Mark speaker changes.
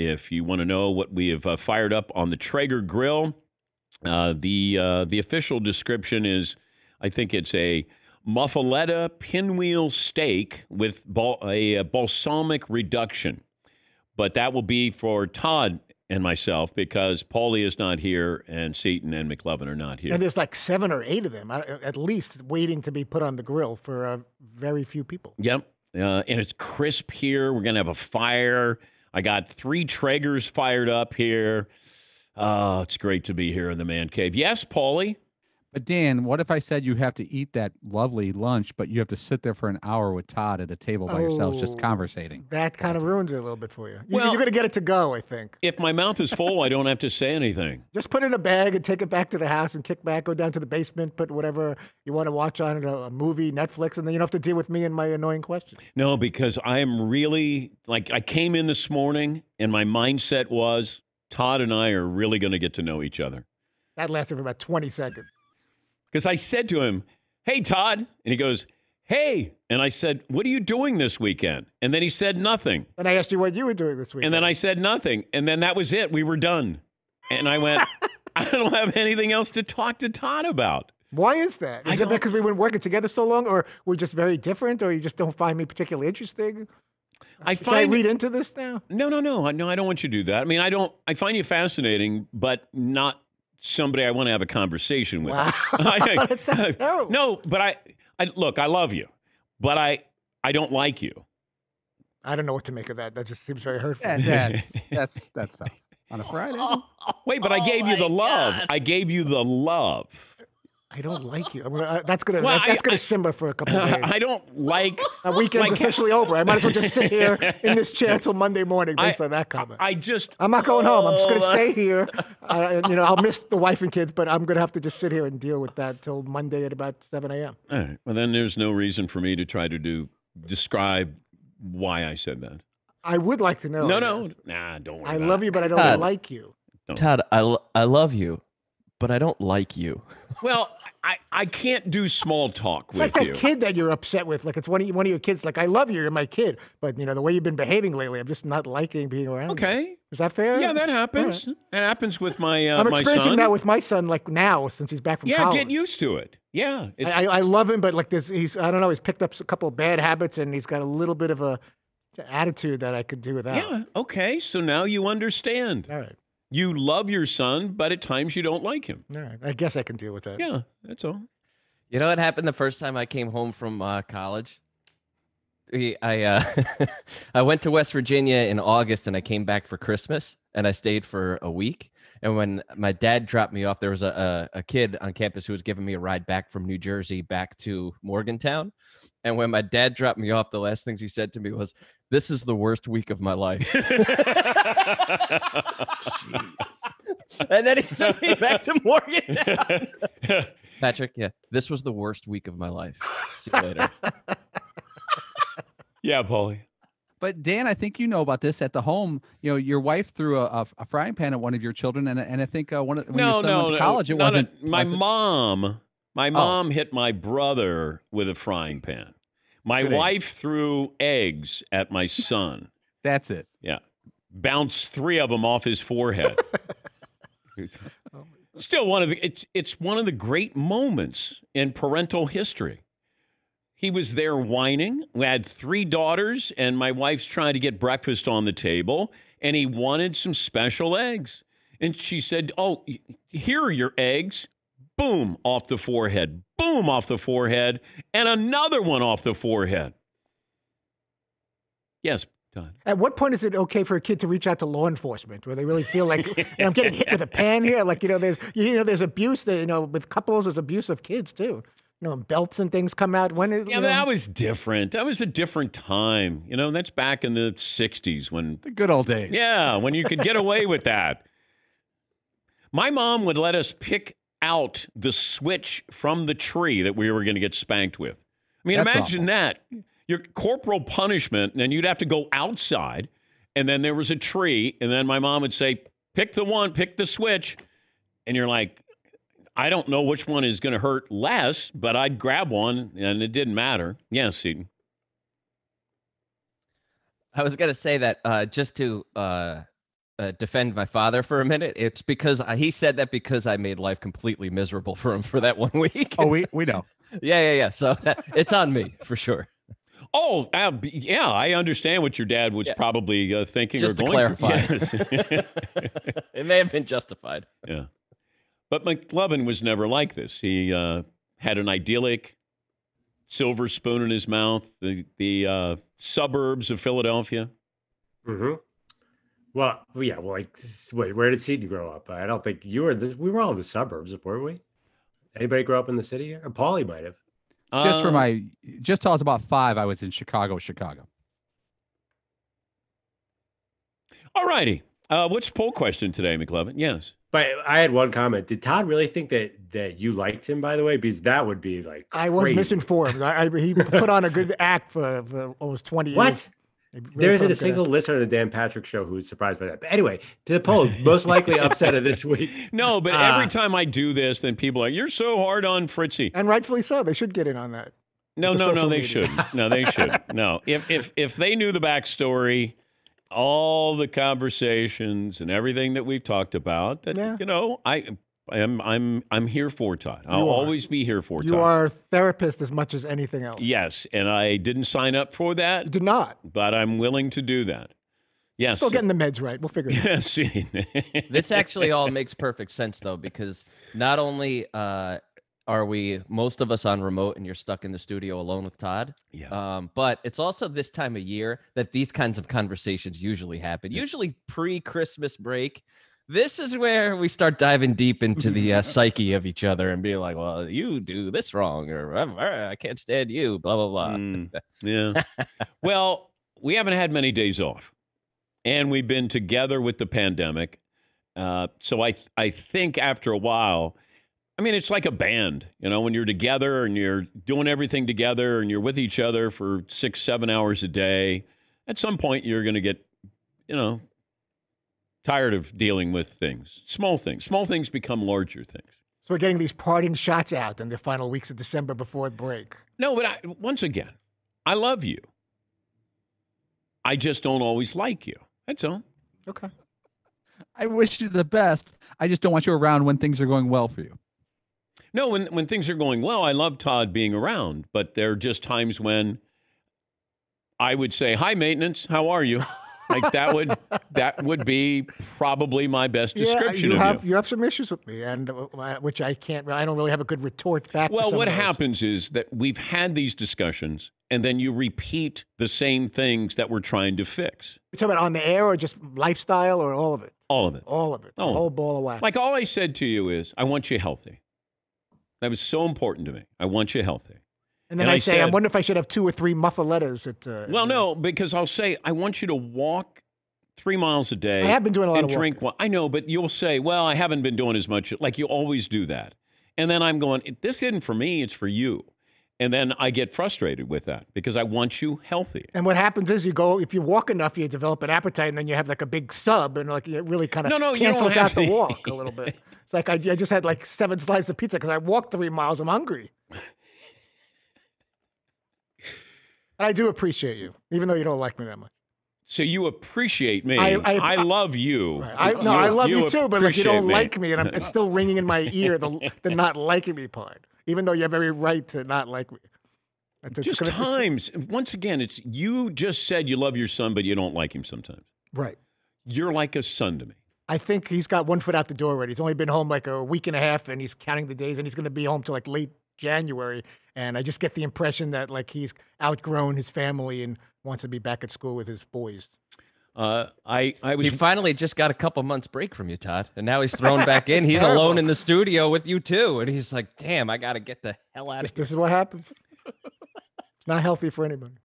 Speaker 1: if you want to know what we have uh, fired up on the Traeger grill, uh, the uh, the official description is, I think it's a muffaletta pinwheel steak with bal- a, a balsamic reduction. But that will be for Todd and myself because Paulie is not here and Seton and McLovin are not here.
Speaker 2: And there's like seven or eight of them, at least, waiting to be put on the grill for uh, very few people.
Speaker 1: Yep. Uh, and it's crisp here. We're going to have a fire. I got three Traegers fired up here. Oh, it's great to be here in the man cave. Yes, Paulie?
Speaker 3: But Dan, what if I said you have to eat that lovely lunch, but you have to sit there for an hour with Todd at a table by yourselves, just
Speaker 2: Oh,
Speaker 3: conversating?
Speaker 2: That kind of ruins it a little bit for you. you
Speaker 1: Well-
Speaker 2: you're going to get it to go, I think.
Speaker 1: If my mouth is full, I don't have to say anything.
Speaker 2: Just put it in a bag and take it back to the house and kick back, go down to the basement, put whatever you want to watch on it, a, a movie, Netflix, and then you don't have to deal with me and my annoying questions.
Speaker 1: No, because I am really like I came in this morning and my mindset was Todd and I are really going to get to know each other.
Speaker 2: That lasted for about 20 seconds.
Speaker 1: Because I said to him, Hey, Todd. And he goes, Hey. And I said, What are you doing this weekend? And then he said nothing.
Speaker 2: And I asked you what you were doing this week.
Speaker 1: And then I said nothing. And then that was it. We were done. And I went, I don't have anything else to talk to Todd about.
Speaker 2: Why is that?
Speaker 1: I
Speaker 2: it because we've been working together so long, or we're just very different, or you just don't find me particularly interesting?
Speaker 1: I
Speaker 2: Should I read into this now?
Speaker 1: No, no, no. No, I don't want you to do that. I mean, I don't, I find you fascinating, but not somebody I want to have a conversation with.
Speaker 2: Wow.
Speaker 1: I-
Speaker 2: that sounds terrible.
Speaker 1: No, but I, I, look, I love you, but I, I don't like you.
Speaker 2: I don't know what to make of that. That just seems very hurtful.
Speaker 3: Yeah, that's that's that's tough. on a Friday.
Speaker 1: Wait, but oh I gave you the love. I gave you the love.
Speaker 2: I don't like you. I'm gonna, uh, that's gonna
Speaker 1: Well,
Speaker 2: that- that's
Speaker 1: I-
Speaker 2: gonna
Speaker 1: I-
Speaker 2: simmer for a couple of days.
Speaker 1: I don't like.
Speaker 2: A weekend's
Speaker 1: like-
Speaker 2: officially over. I might as well just sit here in this chair until Monday morning based
Speaker 1: I-
Speaker 2: on that comment.
Speaker 1: I just.
Speaker 2: I'm not going home. I'm just going to
Speaker 1: Oh,
Speaker 2: stay here. Uh, you know, I'll miss the wife and kids, but I'm going to have to just sit here and deal with that till Monday at about 7 a.m.
Speaker 1: All right. Well, then there's no reason for me to try to do describe why I said that.
Speaker 2: I would like to know.
Speaker 1: no,
Speaker 2: I
Speaker 1: no,
Speaker 2: guess.
Speaker 1: nah, don't worry.
Speaker 2: I
Speaker 1: about
Speaker 2: love
Speaker 1: it.
Speaker 2: you, but I don't
Speaker 4: Todd.
Speaker 2: like you.
Speaker 4: Todd, I, lo- I love you, but I don't like you.
Speaker 1: Well, I, I can't do small talk
Speaker 2: It's
Speaker 1: with
Speaker 2: like that kid that you're upset with. Like it's one of you, one of your kids. Like I love you, you're my kid, but you know the way you've been behaving lately, I'm just not liking being around. you.
Speaker 1: Okay.
Speaker 2: is that fair?
Speaker 1: Yeah, that happens.
Speaker 2: right.
Speaker 1: That happens with my uh,
Speaker 2: I'm experiencing
Speaker 1: son.
Speaker 2: that with my son, like now since he's back from
Speaker 1: yeah,
Speaker 2: college.
Speaker 1: get used to it. Yeah, it's,
Speaker 2: I, I I love him, but like this, he's I don't know. He's picked up a couple of bad habits, and he's got a little bit of a attitude that I could do without.
Speaker 1: yeah. Okay, so now you understand.
Speaker 2: All right.
Speaker 1: You love your son, but at times you don't like him.
Speaker 2: All right. I guess I can deal with that.
Speaker 1: Yeah, that's all.
Speaker 4: You know what happened the first time I came home from uh, college? I uh, I went to West Virginia in August and I came back for Christmas and I stayed for a week. And when my dad dropped me off, there was a, a, a kid on campus who was giving me a ride back from New Jersey back to Morgantown. And when my dad dropped me off, the last things he said to me was, "This is the worst week of my life." and then he sent me back to Morgantown. Patrick, yeah, this was the worst week of my life. See you later.
Speaker 1: yeah, Paulie.
Speaker 3: But Dan, I think you know about this at the home. You know, your wife threw a, a, frying pan at one of your children, and and I think uh, one of when your
Speaker 1: No,
Speaker 3: son
Speaker 1: no,
Speaker 3: went to
Speaker 1: no.
Speaker 3: college, it wasn't.
Speaker 1: a- my
Speaker 3: wasn't-
Speaker 1: mom. My
Speaker 3: Oh.
Speaker 1: mom hit my brother with a frying pan. My
Speaker 3: Good egg.
Speaker 1: wife threw eggs at my son.
Speaker 3: That's it.
Speaker 1: Yeah. Bounced three of them off his forehead. Still one of the it's it's one of the great moments in parental history. He was there whining. We had three daughters, and my wife's trying to get breakfast on the table, and he wanted some special eggs. And she said, Oh, here are your eggs. Boom, off the forehead. Boom, off the forehead. And another one off the forehead. Yes, Todd.
Speaker 2: At what point is it okay for a kid to reach out to law enforcement, where they really feel like "And I'm getting hit with a pan here? Like you know, there's you know, there's abuse. That, you know, with couples, there's abuse of kids too. You know, belts and things come out. When is
Speaker 1: Yeah,
Speaker 2: you know,
Speaker 1: that was different. That was a different time. You know, that's back in the 60s when,
Speaker 3: The good old days.
Speaker 1: yeah, when you could get away with that. My mom would let us pick out the switch from the tree that we were going to get spanked with. I mean,
Speaker 3: That's
Speaker 1: imagine that. Your corporal punishment, and then you'd have to go outside, and then there was a tree, and then my mom would say, pick the one, pick the switch. And you're like, I don't know which one is going to hurt less, but I'd grab one, and it didn't matter. Yes, Seton.
Speaker 4: I was gonna say that uh, just to uh, uh, defend my father for a minute. It's because I, he said that because I made life completely miserable for him for that one week.
Speaker 3: Oh, we we know.
Speaker 4: yeah, yeah, yeah. So that, it's on me for sure.
Speaker 1: Oh, uh, yeah, I understand what your dad was
Speaker 4: Yeah.
Speaker 1: probably uh, thinking
Speaker 4: Just
Speaker 1: or
Speaker 4: to
Speaker 1: going
Speaker 4: clarify.
Speaker 1: through. Yes.
Speaker 4: it may have been justified.
Speaker 1: yeah. But McLovin was never like this. He uh, had an idyllic silver spoon in his mouth, the, the uh, suburbs of Philadelphia.
Speaker 5: Mm-hmm. Well, yeah. Well, like, wait, where did Seton grow up? I don't think you were. The, we were all in the suburbs, weren't we? Anybody grow up in the city? Or Paulie might have.
Speaker 3: Just for
Speaker 1: Uh,
Speaker 3: my, just till I was about five, I was in Chicago, Chicago.
Speaker 1: All righty. Uh, what's poll question today, McLovin? Yes.
Speaker 5: But I had one comment. Did Todd really think that that you liked him? By the way, because that would be like
Speaker 2: I was
Speaker 5: crazy.
Speaker 2: misinformed. I, I, he put on a good act for, for almost 20
Speaker 5: What?
Speaker 2: years. He really
Speaker 5: There
Speaker 2: put
Speaker 5: isn't a single
Speaker 2: act.
Speaker 5: listener of the Dan Patrick Show who's surprised by that. But anyway, to the poll, most likely upset of this week.
Speaker 1: No, but
Speaker 5: Ah.
Speaker 1: every time I do this, then people are, like, you're so hard on Fritzy.
Speaker 2: And rightfully so. They should get in on that.
Speaker 1: No, no, no,
Speaker 2: social
Speaker 1: they
Speaker 2: media.
Speaker 1: shouldn't. No, they shouldn't. No, if if if they knew the backstory, all the conversations and everything that we've talked about, that
Speaker 2: Yeah.
Speaker 1: you know, I am I'm I'm here for Todd. I'll
Speaker 2: You
Speaker 1: always be here for
Speaker 2: You
Speaker 1: Todd.
Speaker 2: are a therapist as much as anything else.
Speaker 1: Yes, and I didn't sign up for
Speaker 2: You
Speaker 1: that,
Speaker 2: did not.
Speaker 1: but I'm willing to do that. Yes.
Speaker 2: Still getting the meds right. We'll figure it out.
Speaker 1: Yes. see.
Speaker 4: This actually all makes perfect sense though, because not only uh, are we most of us on remote and you're stuck in the studio alone with Todd,
Speaker 1: yeah.
Speaker 4: um, but it's also this time of year that these kinds of conversations usually happen. Usually pre-Christmas break. This is where we start diving deep into the uh, psyche of each other and being like, "Well, you do this wrong," or "Uh, "I can't stand you," blah blah blah.
Speaker 1: Mm, yeah. well, we haven't had many days off, and we've been together with the pandemic. Uh, so I I think after a while, I mean, it's like a band, you know, when you're together and you're doing everything together and you're with each other for six seven hours a day. At some point, you're going to get, you know, tired of dealing with things, small things. Small things become larger things.
Speaker 2: So we're getting these parting shots out in the final weeks of December before the break.
Speaker 1: No, but I, once again, I love you. I just don't always like you. That's all.
Speaker 2: Okay.
Speaker 3: I wish you the best. I just don't want you around when things are going well for you.
Speaker 1: No, when when things are going well, I love Todd being around, but there are just times when I would say, "Hi, maintenance. How are you?" Like that would that would be probably my best description
Speaker 2: yeah, you
Speaker 1: of
Speaker 2: have
Speaker 1: you.
Speaker 2: you have some issues with me, and uh, which I can't. I don't really have a good retort back.
Speaker 1: Well, what
Speaker 2: of
Speaker 1: happens is that we've had these discussions, and then you repeat the same things that we're trying to fix.
Speaker 2: You talking about on the air or just lifestyle or all of it?
Speaker 1: All of it.
Speaker 2: All of it. The
Speaker 1: Oh.
Speaker 2: whole ball of wax.
Speaker 1: Like all I said to you is, I want you healthy. That was so important to me. I want you healthy.
Speaker 2: and then
Speaker 1: and
Speaker 2: I,
Speaker 1: I
Speaker 2: say, I wonder if I should have two or three muffalettas. At, uh,
Speaker 1: Well, no, because I'll say, I want you to walk three miles a day.
Speaker 2: I have been doing a lot
Speaker 1: and
Speaker 2: of
Speaker 1: drink. Wa- I know, but you'll say, well, I haven't been doing as much. Like you always do that. And then I'm going, this isn't for me, it's for you. And then I get frustrated with that because I want you healthy.
Speaker 2: And what happens is you go if you walk enough, you develop an appetite, and then you have like a big sub, and like it really kind of
Speaker 1: No, no, you don't
Speaker 2: cancels
Speaker 1: have
Speaker 2: out the
Speaker 1: to-
Speaker 2: walk a little bit. It's like I, I just had like seven slices of pizza because I walked three miles. I'm hungry. And I do appreciate you, even though you don't like me that much.
Speaker 1: So you appreciate me.
Speaker 2: I-
Speaker 1: I,
Speaker 2: I-
Speaker 1: love you.
Speaker 2: I no, I love you, too, but like you don't
Speaker 1: me.
Speaker 2: like me, and I'm, it's still ringing in my ear the the not liking me part, even though you have every right to not like me. It's- it's
Speaker 1: Just
Speaker 2: gonna- it's-
Speaker 1: times. Once again, it's you just said you love your son, but you don't like him sometimes.
Speaker 2: right.
Speaker 1: You're like a son to me.
Speaker 2: I think he's got one foot out the door already. He's only been home like a week and a half, and he's counting the days, and he's going to be home till like late January. And I just get the impression that like he's outgrown his family and wants to be back at school with his boys.
Speaker 1: Uh, I, I was
Speaker 4: He finally just got a couple months break from you, Todd, and now he's thrown back in. He's
Speaker 2: terrible.
Speaker 4: alone in the studio with you too, and he's like, "Damn, I got to get the hell out of
Speaker 2: This,
Speaker 4: here."
Speaker 2: this is what happens. it's not healthy for anybody.